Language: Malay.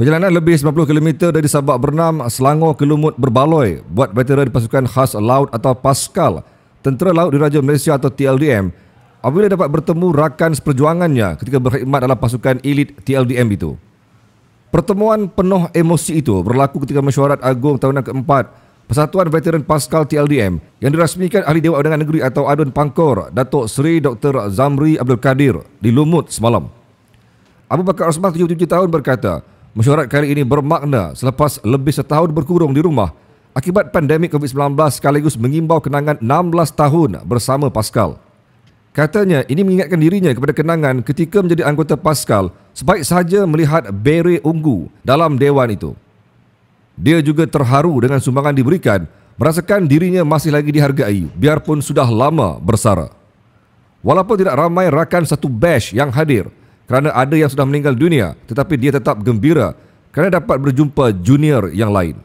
Perjalanan lebih 90 km dari Sabak Bernam, Selangor ke Lumut berbaloi buat veteran pasukan khas laut atau Paskal, Tentera Laut Diraja Malaysia atau TLDM, apabila dapat bertemu rakan seperjuangannya ketika berkhidmat dalam pasukan elit TLDM itu. Pertemuan penuh emosi itu berlaku ketika mesyuarat agung tahunan keempat Persatuan Veteran Paskal TLDM yang dirasmikan Ahli Dewan Undangan Negeri atau Adun Pangkor, Datuk Seri Dr. Zamri Abdul Kadir di Lumut semalam. Abu Bakar Osman 77 tahun berkata, Mesyuarat kali ini bermakna selepas lebih setahun berkurung di rumah akibat pandemik COVID-19 sekaligus mengimbau kenangan 16 tahun bersama Pascal. Katanya ini mengingatkan dirinya kepada kenangan ketika menjadi anggota Pascal sebaik sahaja melihat bere ungu dalam dewan itu. Dia juga terharu dengan sumbangan diberikan merasakan dirinya masih lagi dihargai biarpun sudah lama bersara. Walaupun tidak ramai rakan satu bash yang hadir, kerana ada yang sudah meninggal dunia tetapi dia tetap gembira kerana dapat berjumpa junior yang lain.